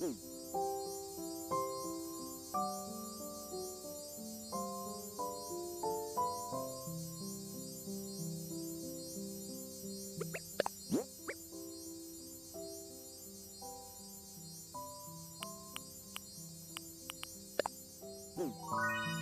Mm. Whoa.